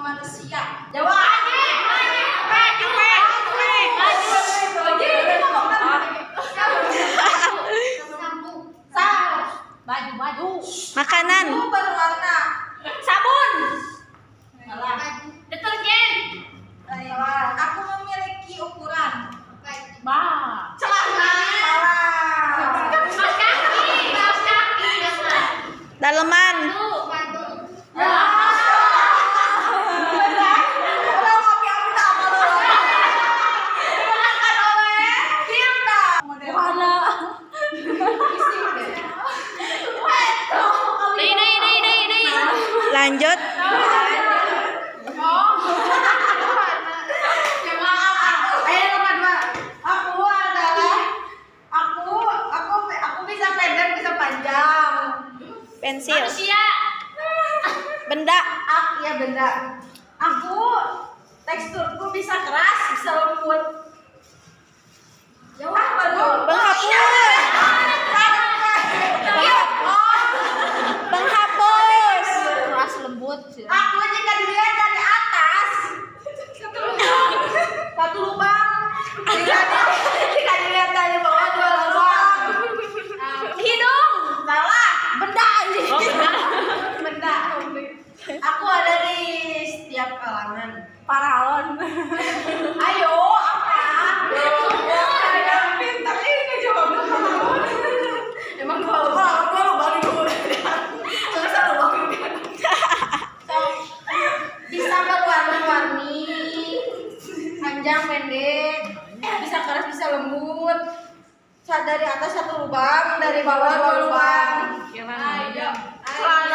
manusia. Jawab. Maju, maju. Makanan. Berwarna. Sabun. Salah. Deterjen. Salah. Aku memiliki ukuran. Ba. Celana. Salah. Kaos kaki. Kaos kaki. Daleman ngopi aku tak apa lu. Makan oleh Tirta. Warna. Nih, nih, nih, nih, nih. Lanjut. Ya maaf. Ayo nomor dua. Aku adalah aku aku aku bisa pendek bisa panjang. Pensil. Manusia. Benda. Aku ya benda. Aku teksturku bisa keras bisa lembut. Lembut. Aku jika dilihat dari atas satu lubang. Jika, di- jika dilihat dari bawah dua lubang. Hidung. Salah, benda anjing. benda. Aku ada di setiap kalangan. Paralon. Ayo, panjang pendek. Eh, bisa keras bisa lembut. Saat dari atas satu lubang dari bawah dua lubang. Ayo, ayo.